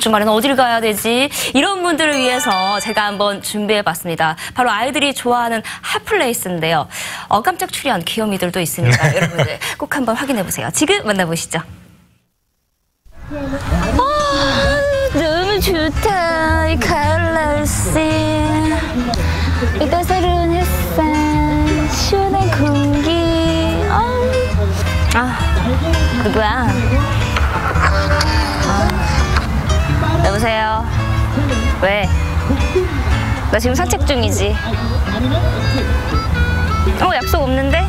주말에는 어딜 가야 되지? 이런 분들을 위해서 제가 한번 준비해봤습니다. 바로 아이들이 좋아하는 핫플레이스인데요. 어, 깜짝 출연 귀요미들도 있으니까 여러분들 꼭 한번 확인해보세요. 지금 만나보시죠. 아, 너무 좋다. 이 가을 날씨. 이 따사로운 햇살, 시원한 공기. 아우. 아, 누구야? 여보세요? 왜? 나 지금 산책 중이지. 어, 약속 없는데?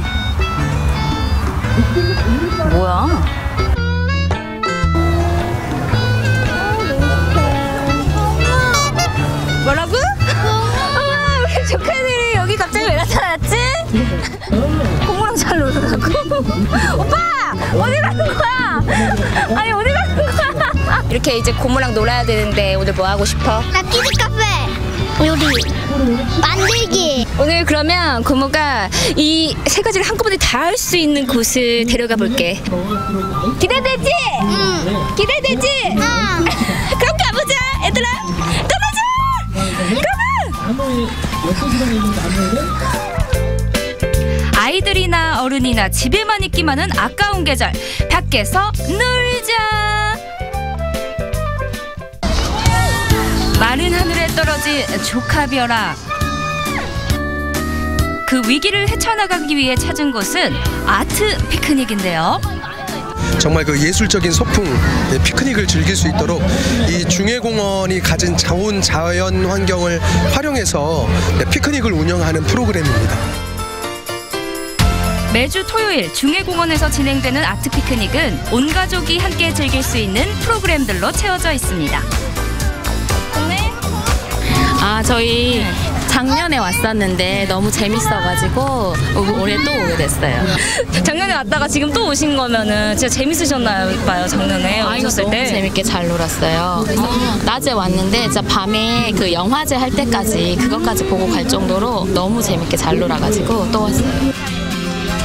뭐야? 뭐라고? 아, 우리 조카들이 여기 갑자기 왜 나타났지? 고모랑 잘 놀라고? 오빠! 어디 가는 거야? 아니, 어디? 이렇게 이제 고모랑 놀아야 되는데 오늘 뭐 하고 싶어? 나 키즈 카페 요리 만들기 오늘 그러면 고모가 이 세 가지를 한꺼번에 다 할 수 있는 곳을 데려가 볼게. 기대되지? 응 기대되지? 응. 그럼 가보자, 얘들아. 가보자. 가봐. 아이들이나 어른이나 집에만 있기만은 아까운 계절. 밖에서 놀자. 마른 하늘에 떨어진 조카벼락. 그 위기를 헤쳐나가기 위해 찾은 곳은 아트 피크닉인데요. 정말 그 예술적인 소풍 네, 피크닉을 즐길 수 있도록 이 중해공원이 가진 자원 자연 환경을 활용해서 네, 피크닉을 운영하는 프로그램입니다. 매주 토요일 중해공원에서 진행되는 아트 피크닉은 온 가족이 함께 즐길 수 있는 프로그램들로 채워져 있습니다. 아 저희 작년에 왔었는데 너무 재밌어가지고 올해 또 오게 됐어요. 작년에 왔다가 지금 또 오신 거면은 진짜 재밌으셨나요? 봐요 작년에 아 오셨을 너무 때. 재밌게 잘 놀았어요. 그래서 낮에 왔는데 진짜 밤에 그 영화제 할 때까지 그것까지 보고 갈 정도로 너무 재밌게 잘 놀아가지고 또 왔어요.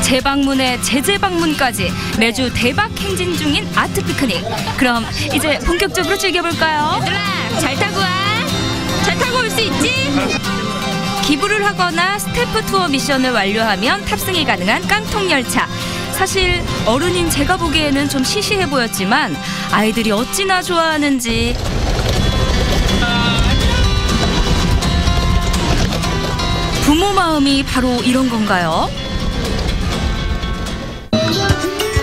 재방문에 재재방문까지 매주 대박 행진 중인 아트 피크닉. 그럼 이제 본격적으로 즐겨볼까요? 얘들아, 잘 타고 와. 잘 타고 올 수 있지? 기부를 하거나 스탬프 투어 미션을 완료하면 탑승이 가능한 깡통 열차. 사실 어른인 제가 보기에는 좀 시시해 보였지만 아이들이 어찌나 좋아하는지 부모 마음이 바로 이런 건가요?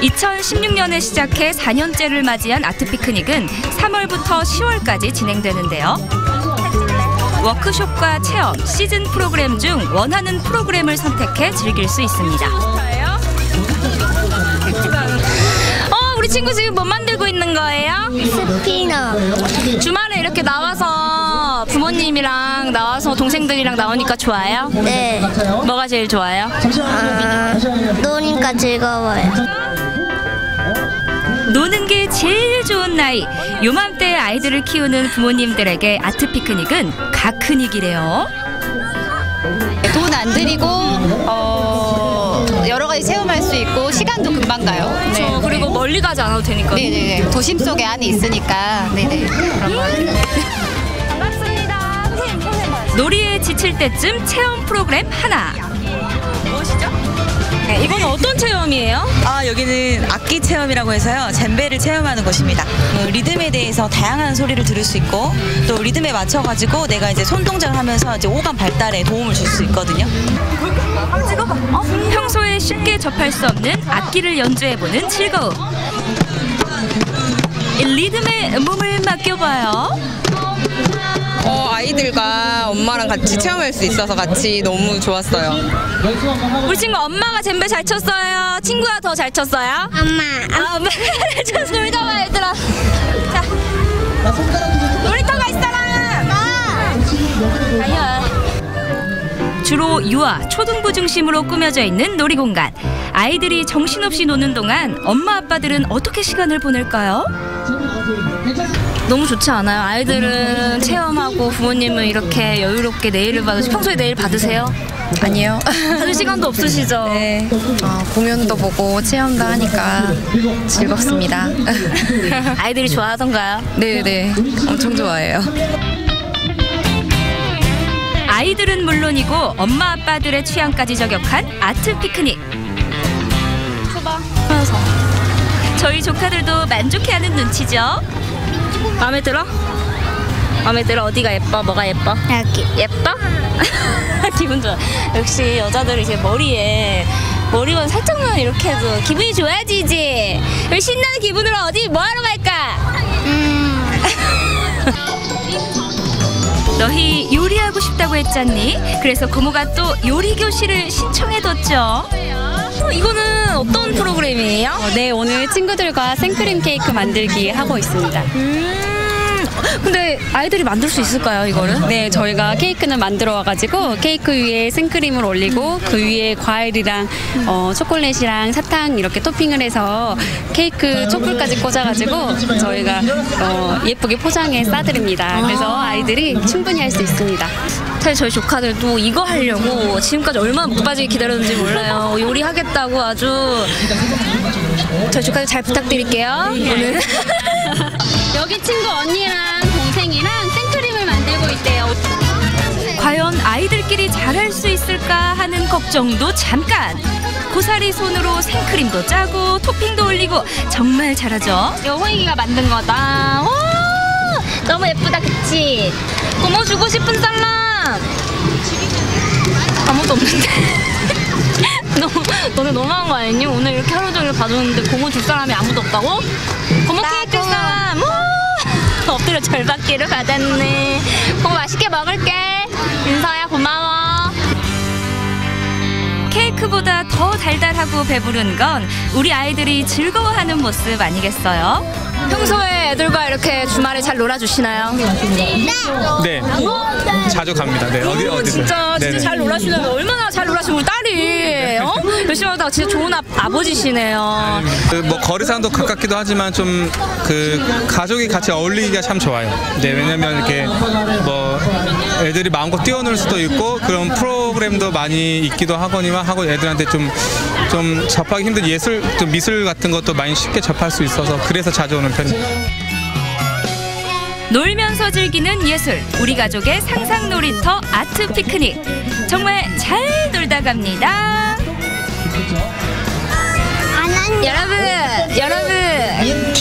2016년에 시작해 4년째를 맞이한 아트 피크닉은 3월부터 10월까지 진행되는데요. 워크숍과 체험, 시즌 프로그램 중 원하는 프로그램을 선택해 즐길 수 있습니다. 어, 우리 친구 지금 뭐 만들고 있는 거예요? 스피너 주말에 이렇게 나와서 부모님이랑 나와서 동생들이랑 나오니까 좋아요? 네 뭐가 제일 좋아요? 아, 노니까 즐거워요 노는 게 제일 좋은 나이. 요맘때 아이들을 키우는 부모님들에게 아트 피크닉은 가크닉이래요. 돈 안 들이고 어, 여러 가지 체험할 수 있고 시간도 금방 가요. 네. 어, 그리고 멀리 가지 않아도 되니까. 네네네. 도심 속에 안에 있으니까. 네네. 반갑습니다. 놀이에 지칠 때쯤 체험 프로그램 하나. 네, 이건 어떤 체험이에요? 아 여기는 악기 체험이라고 해서요 젬베를 체험하는 곳입니다. 그 리듬에 대해서 다양한 소리를 들을 수 있고 또 리듬에 맞춰 가지고 내가 이제 손 동작을 하면서 이제 오감 발달에 도움을 줄 수 있거든요. 어? 평소에 쉽게 접할 수 없는 악기를 연주해 보는 즐거움. 이 리듬에 몸을 맡겨봐요. 어, 아이들과 엄마랑 같이 체험할 수 있어서 같이 너무 좋았어요. 우리 친구 엄마가 젬베 잘 쳤어요. 친구가 더 잘 쳤어요. 엄마 아, 엄마가 잘 쳤어. 놀다 와 얘들아. 자, 놀이터 갈 사람. 달려. 주로 유아, 초등부 중심으로 꾸며져 있는 놀이공간. 아이들이 정신없이 노는 동안 엄마 아빠들은 어떻게 시간을 보낼까요? 너무 좋지 않아요? 아이들은 체험하고 부모님은 이렇게 여유롭게 네일을 받으시 평소에 네일 받으세요? 아니요. 받을 시간도 없으시죠? 네. 어, 공연도 보고 체험도 하니까 즐겁습니다. 아이들이 좋아하던가요? 네네. 엄청 좋아해요. 아이들은 물론이고 엄마 아빠들의 취향까지 저격한 아트 피크닉. 초밥. 저희 조카들도 만족해하는 눈치죠. 마음에 들어? 마음에 들어? 어디가 예뻐? 뭐가 예뻐? 여기. 예뻐? 기분 좋아. 역시 여자들은 이제 머리에 머리만 살짝만 이렇게 해도 기분이 좋아지지. 우리 신나는 기분으로 어디 뭐하러 갈까? 음. 너희 요리하고 싶다고 했잖니? 그래서 고모가 또 요리 교실을 신청해뒀죠. 어, 이거는 어떤 프로그램이에요? 네, 오늘 친구들과 생크림 케이크 만들기 하고 있습니다. 음, 근데 아이들이 만들 수 있을까요, 이거를? 네, 저희가 케이크는 만들어 와가지고 케이크 위에 생크림을 올리고 그 위에 과일이랑 어, 초콜릿이랑 사탕 이렇게 토핑을 해서 케이크 촛불까지 꽂아가지고 저희가 어, 예쁘게 포장해 싸드립니다. 그래서 아이들이 충분히 할 수 있습니다. 사실 저희 조카들도 이거 하려고 지금까지 얼마나 못 빠지게 기다렸는지 몰라요. 요리하겠다고 아주 저희 조카들 잘 부탁드릴게요. 오늘 여기 친구 언니랑 동생이랑 생크림을 만들고 있대요. 과연 아이들끼리 잘할 수 있을까 하는 걱정도 잠깐. 고사리 손으로 생크림도 짜고 토핑도 올리고 정말 잘하죠. 이거 호잉이가 만든 거다. 오, 너무 예쁘다, 그치? 고모 주고 싶은 살람. 아무도 없는데. 너무 너네 너무한 거 아니니? 오늘 이렇게 하루 종일 봐줬는데 고모 줄 사람이 아무도 없다고? 고모 케이크 줄 사람. 오! 엎드려 절받기를 받았네. 고모 맛있게 먹을게. 윤서야 고마워. 케이크보다 더 달달하고 배부른 건 우리 아이들이 즐거워하는 모습 아니겠어요? 평소에 애들과 이렇게 주말에 잘 놀아주시나요? 네. 자주 갑니다. 네. 어디 오, 어디 진짜 진짜 잘 놀아주시나요? 얼마나 잘 놀아주시면 우리 딸이 어? 열심히 하다가 진짜 좋은 아, 아버지시네요. 뭐 거리상도 가깝기도 하지만 좀 그 가족이 같이 어울리기가 참 좋아요. 네. 왜냐면 이렇게 뭐 애들이 마음껏 뛰어놀 수도 있고 그런 프로 그램도 많이 있기도 하거니와 하고 애들한테 좀 좀 접하기 힘든 예술, 좀 미술 같은 것도 많이 쉽게 접할 수 있어서 그래서 자주 오는 편이에요. 놀면서 즐기는 예술 우리 가족의 상상 놀이터 아트 피크닉 정말 잘 놀다 갑니다. 여러분 여러분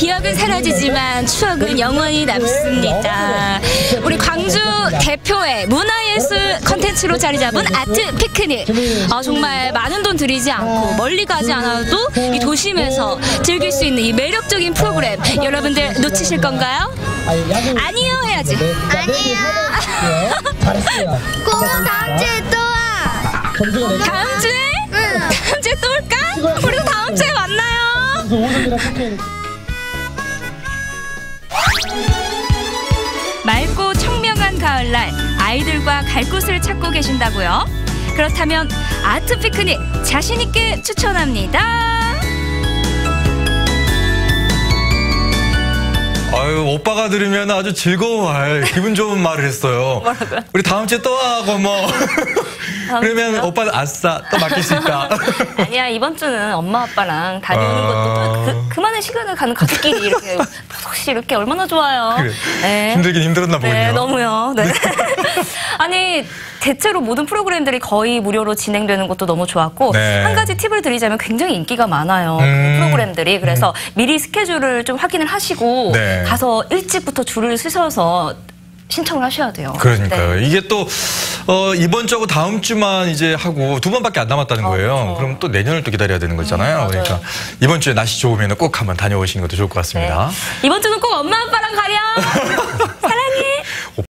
기억은 사라지지만 추억은 영원히 남습니다. 우리 광주 대표의 문화예술 컨텐츠로 자리 잡은 아트 피크닉 아, 정말 많은 돈 들이지 않고 멀리 가지 않아도 이 도심에서 즐길 수 있는 이 매력적인 프로그램 여러분들 놓치실 건가요? 아니요 해야지. 아니야. 고모 다음 주에 또 와. 다음 주에? 다음 주에 또 올까? 우리도 다음 주에 만나요. 가을날 아이들과 갈 곳을 찾고 계신다고요? 그렇다면 아트 피크닉 자신 있게 추천합니다. 오빠가 들으면 아주 즐거워할 기분 좋은 말을 했어요. 우리 다음 주에 또 하고 뭐 그러면 오빠는 아싸 또 맡길 수 있다. 아니야 이번 주는 엄마 아빠랑 다녀오는 아. 것도 그, 그만한 시간을 가는 가족끼리 이렇게 혹시 이렇게 얼마나 좋아요. 그래. 네. 힘들긴 힘들었나 보군요. 네, 너무요. 네. 아니 대체로 모든 프로그램들이 거의 무료로 진행되는 것도 너무 좋았고 네. 한 가지 팁을 드리자면 굉장히 인기가 많아요. 음. 그 프로그램들이 그래서 미리 스케줄을 좀 확인을 하시고 네. 가서 일찍부터 줄을 서서 신청을 하셔야 돼요. 그러니까요. 네. 이게 또 어, 이번 주하고 다음 주만 이제 하고 두 번밖에 안 남았다는 거예요. 그렇죠. 그럼 또 내년을 또 기다려야 되는 거잖아요. 음. 그러니까 이번 주에 날씨 좋으면 꼭 한번 다녀오시는 것도 좋을 것 네. 같습니다. 이번 주는 꼭 엄마 아빠랑 가렴.